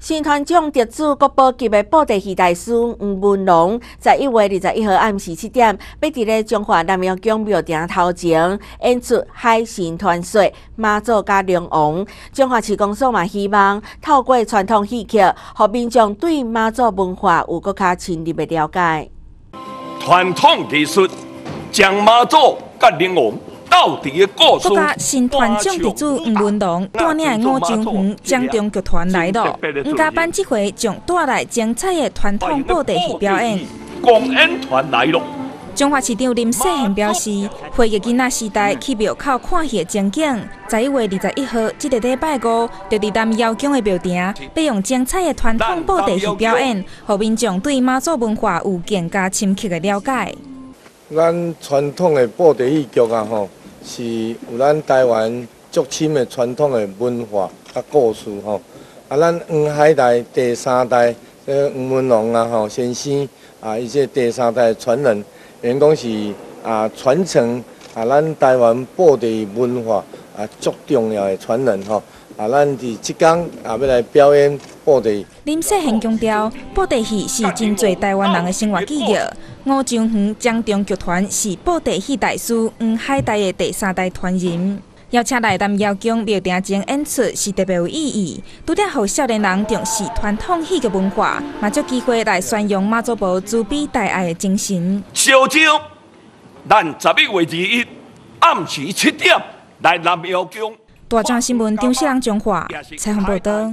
新团长得主国宝级的布袋戏大师黄文龙，在一月二十一号暗时七点，要伫咧中华南阳宫庙埕头前演出《海神传说》妈祖加龙王。中华市公所嘛希望透过传统戏曲，让民众对妈祖文化有更加深入的了解。传统艺术将妈祖甲龙王。国家新团长地主吴文龙带领五江园江中剧团来了，吴家班这回将带来精彩的传统布袋戏表演。公演团来了。中华市长林世贤表示，回忆囡仔时代去庙口看戏的情景，十一月二十一号这个礼拜五，就伫南窑宫的庙埕，要用精彩的传统布袋戏表演，让民众对妈祖文化有更加深刻的了解。咱传统的布袋戏剧啊，吼。是有咱台湾足深的传统的文化甲故事吼，啊，咱黄海代第三代呃黄文龙啊吼先生啊，伊这第三代传人，员讲是啊传承啊咱台湾布地文化。啊足重要的传人吼，啊，咱伫浙江啊要来表演布袋。林世贤强调，布袋戏是真侪台湾人的生活记忆。吴江园江中剧团是布袋戏大师黄海岱的第三代传人，邀请来南窑宫庙埕前演出是特别有意义。拄则互少年人重视传统戏剧文化，嘛足机会来宣扬妈祖婆慈悲大爱的精神。小招，咱十一月二一暗时七点大江新闻张世良讲话，采访报道。